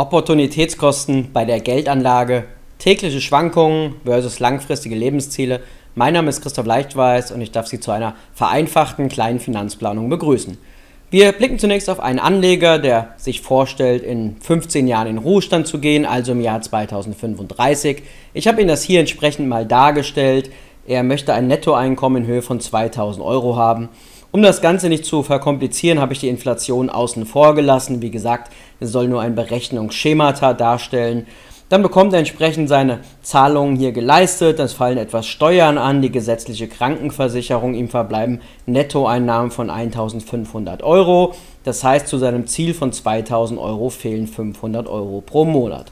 Opportunitätskosten bei der Geldanlage, tägliche Schwankungen versus langfristige Lebensziele. Mein Name ist Christoph Leichtweiß und ich darf Sie zu einer vereinfachten kleinen Finanzplanung begrüßen. Wir blicken zunächst auf einen Anleger, der sich vorstellt, in 15 Jahren in Ruhestand zu gehen, also im Jahr 2035. Ich habe Ihnen das hier entsprechend mal dargestellt. Er möchte ein Nettoeinkommen in Höhe von 2000 Euro haben. Um das Ganze nicht zu verkomplizieren, habe ich die Inflation außen vor gelassen. Wie gesagt, es soll nur ein Berechnungsschemata darstellen. Dann bekommt er entsprechend seine Zahlungen hier geleistet. Es fallen etwas Steuern an, die gesetzliche Krankenversicherung. Ihm verbleiben Nettoeinnahmen von 1500 Euro. Das heißt, zu seinem Ziel von 2000 Euro fehlen 500 Euro pro Monat.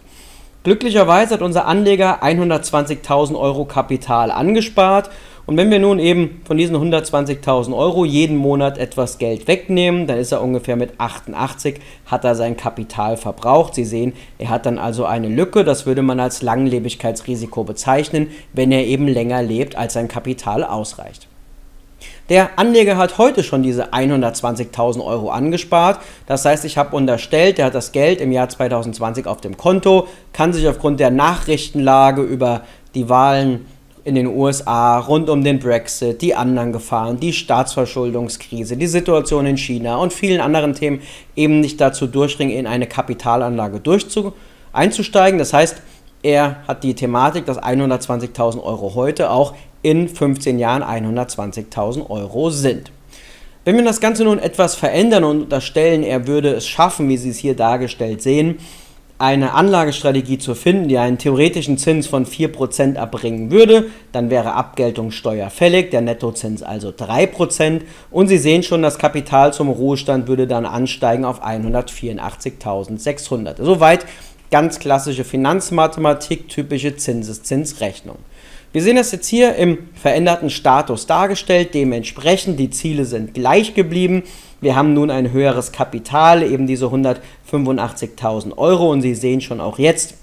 Glücklicherweise hat unser Anleger 120.000 Euro Kapital angespart und wenn wir nun eben von diesen 120.000 Euro jeden Monat etwas Geld wegnehmen, dann ist er ungefähr mit 88, hat er sein Kapital verbraucht. Sie sehen, er hat dann also eine Lücke, das würde man als Langlebigkeitsrisiko bezeichnen, wenn er eben länger lebt, als sein Kapital ausreicht. Der Anleger hat heute schon diese 120.000 Euro angespart. Das heißt, ich habe unterstellt, er hat das Geld im Jahr 2020 auf dem Konto, kann sich aufgrund der Nachrichtenlage über die Wahlen in den USA, rund um den Brexit, die anderen Gefahren, die Staatsverschuldungskrise, die Situation in China und vielen anderen Themen eben nicht dazu durchringen, in eine Kapitalanlage durchzu einzusteigen. Das heißt, er hat die Thematik, dass 120.000 Euro heute auch in 15 Jahren 120.000 Euro sind. Wenn wir das Ganze nun etwas verändern und unterstellen, er würde es schaffen, wie Sie es hier dargestellt sehen, eine Anlagestrategie zu finden, die einen theoretischen Zins von 4% erbringen würde, dann wäre Abgeltungssteuer fällig, der Nettozins also 3% und Sie sehen schon, das Kapital zum Ruhestand würde dann ansteigen auf 184.600. Soweit ganz klassische Finanzmathematik, typische Zinseszinsrechnung. Wir sehen das jetzt hier im veränderten Status dargestellt. Dementsprechend, die Ziele sind gleich geblieben. Wir haben nun ein höheres Kapital, eben diese 185.000 Euro. Und Sie sehen schon auch jetzt,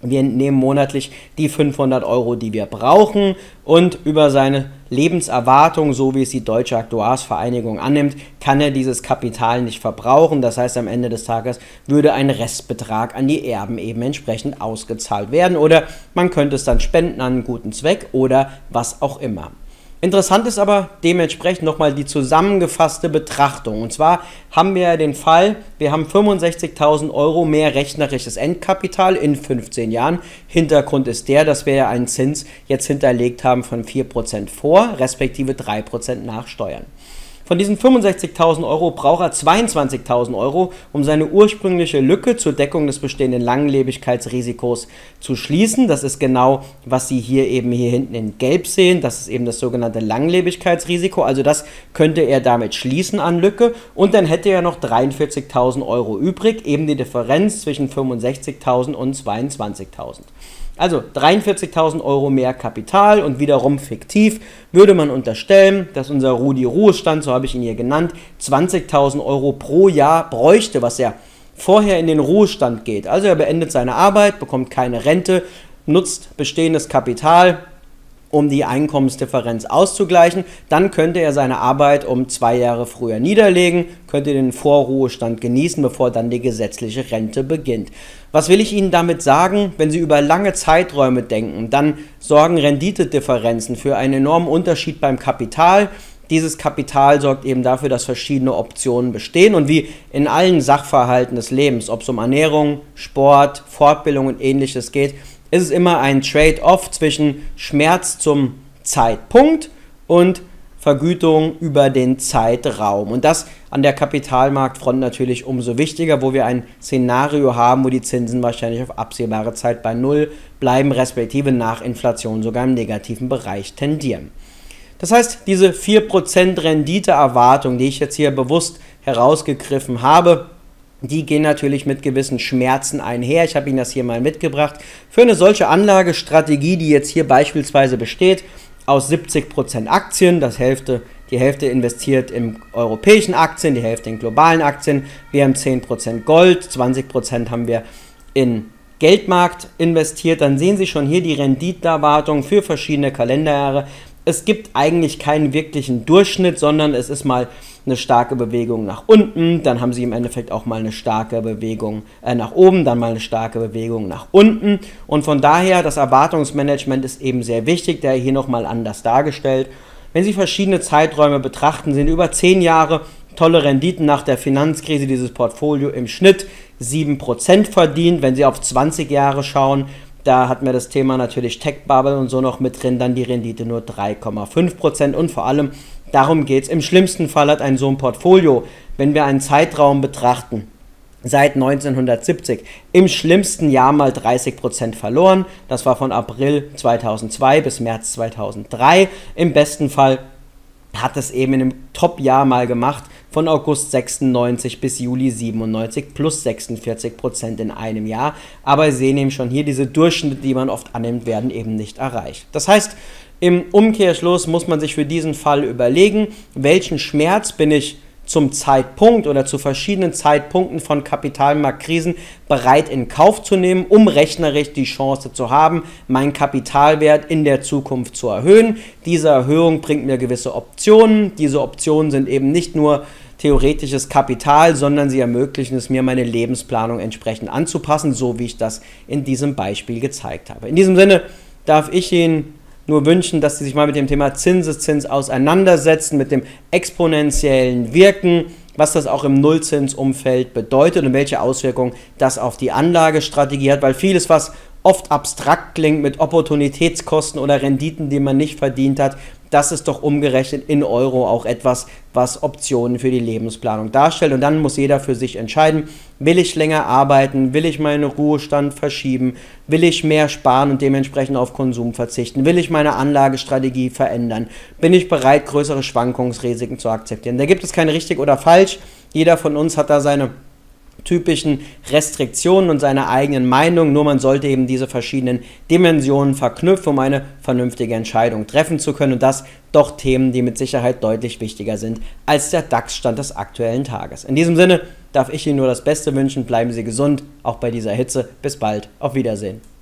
wir nehmen monatlich die 500 Euro, die wir brauchen und über seine Lebenserwartung, so wie es die Deutsche Aktuarsvereinigung annimmt, kann er dieses Kapital nicht verbrauchen. Das heißt, am Ende des Tages würde ein Restbetrag an die Erben eben entsprechend ausgezahlt werden oder man könnte es dann spenden an einen guten Zweck oder was auch immer. Interessant ist aber dementsprechend nochmal die zusammengefasste Betrachtung. Und zwar haben wir den Fall, wir haben 65.000 Euro mehr rechnerisches Endkapital in 15 Jahren. Hintergrund ist der, dass wir ja einen Zins jetzt hinterlegt haben von 4% vor, respektive 3% nach Steuern. Von diesen 65.000 Euro braucht er 22.000 Euro, um seine ursprüngliche Lücke zur Deckung des bestehenden Langlebigkeitsrisikos zu schließen. Das ist genau, was Sie hier eben hier hinten in Gelb sehen. Das ist eben das sogenannte Langlebigkeitsrisiko. Also das könnte er damit schließen an Lücke. Und dann hätte er noch 43.000 Euro übrig, eben die Differenz zwischen 65.000 und 22.000. Also 43.000 Euro mehr Kapital und wiederum fiktiv würde man unterstellen, dass unser Rudi Ruhestand, so habe ich ihn hier genannt, 20.000 Euro pro Jahr bräuchte, was er vorher in den Ruhestand geht. Also er beendet seine Arbeit, bekommt keine Rente, nutzt bestehendes Kapital, um die Einkommensdifferenz auszugleichen. Dann könnte er seine Arbeit um zwei Jahre früher niederlegen, könnte den Vorruhestand genießen, bevor dann die gesetzliche Rente beginnt. Was will ich Ihnen damit sagen? Wenn Sie über lange Zeiträume denken, dann sorgen Renditedifferenzen für einen enormen Unterschied beim Kapital. Dieses Kapital sorgt eben dafür, dass verschiedene Optionen bestehen und wie in allen Sachverhalten des Lebens, ob es um Ernährung, Sport, Fortbildung und ähnliches geht, ist es immer ein Trade-off zwischen Schmerz zum Zeitpunkt und Vergütung über den Zeitraum. Und das an der Kapitalmarktfront natürlich umso wichtiger, wo wir ein Szenario haben, wo die Zinsen wahrscheinlich auf absehbare Zeit bei Null bleiben, respektive nach Inflation sogar im negativen Bereich tendieren. Das heißt, diese 4% Renditeerwartung, die ich jetzt hier bewusst herausgegriffen habe, die gehen natürlich mit gewissen Schmerzen einher. Ich habe Ihnen das hier mal mitgebracht. Für eine solche Anlagestrategie, die jetzt hier beispielsweise besteht, aus 70% Aktien, das Hälfte, die Hälfte investiert in europäischen Aktien, die Hälfte in globalen Aktien. Wir haben 10% Gold, 20% haben wir in Geldmarkt investiert. Dann sehen Sie schon hier die Renditeerwartung für verschiedene Kalenderjahre es gibt eigentlich keinen wirklichen Durchschnitt, sondern es ist mal eine starke Bewegung nach unten, dann haben sie im Endeffekt auch mal eine starke Bewegung äh, nach oben, dann mal eine starke Bewegung nach unten. Und von daher, das Erwartungsmanagement ist eben sehr wichtig, der hier nochmal anders dargestellt. Wenn Sie verschiedene Zeiträume betrachten, sind über 10 Jahre tolle Renditen nach der Finanzkrise dieses Portfolio im Schnitt 7% verdient. Wenn Sie auf 20 Jahre schauen, da hatten wir das Thema natürlich Tech Bubble und so noch mit drin, dann die Rendite nur 3,5% und vor allem darum geht es. Im schlimmsten Fall hat ein so ein Portfolio, wenn wir einen Zeitraum betrachten, seit 1970 im schlimmsten Jahr mal 30% verloren. Das war von April 2002 bis März 2003. Im besten Fall hat es eben in einem Top-Jahr mal gemacht, von August 96 bis Juli 97 plus 46 Prozent in einem Jahr. Aber Sie sehen eben schon hier, diese Durchschnitte, die man oft annimmt, werden eben nicht erreicht. Das heißt, im Umkehrschluss muss man sich für diesen Fall überlegen, welchen Schmerz bin ich zum Zeitpunkt oder zu verschiedenen Zeitpunkten von Kapitalmarktkrisen bereit in Kauf zu nehmen, um rechnerisch die Chance zu haben, meinen Kapitalwert in der Zukunft zu erhöhen. Diese Erhöhung bringt mir gewisse Optionen. Diese Optionen sind eben nicht nur theoretisches Kapital, sondern sie ermöglichen es mir, meine Lebensplanung entsprechend anzupassen, so wie ich das in diesem Beispiel gezeigt habe. In diesem Sinne darf ich Ihnen nur wünschen, dass Sie sich mal mit dem Thema Zinseszins auseinandersetzen, mit dem exponentiellen Wirken, was das auch im Nullzinsumfeld bedeutet und welche Auswirkungen das auf die Anlagestrategie hat, weil vieles, was oft abstrakt klingt mit Opportunitätskosten oder Renditen, die man nicht verdient hat, das ist doch umgerechnet in Euro auch etwas, was Optionen für die Lebensplanung darstellt. Und dann muss jeder für sich entscheiden, will ich länger arbeiten, will ich meinen Ruhestand verschieben, will ich mehr sparen und dementsprechend auf Konsum verzichten, will ich meine Anlagestrategie verändern, bin ich bereit, größere Schwankungsrisiken zu akzeptieren. Da gibt es kein richtig oder falsch. Jeder von uns hat da seine typischen Restriktionen und seiner eigenen Meinung, nur man sollte eben diese verschiedenen Dimensionen verknüpfen, um eine vernünftige Entscheidung treffen zu können und das doch Themen, die mit Sicherheit deutlich wichtiger sind als der DAX-Stand des aktuellen Tages. In diesem Sinne darf ich Ihnen nur das Beste wünschen, bleiben Sie gesund, auch bei dieser Hitze. Bis bald, auf Wiedersehen.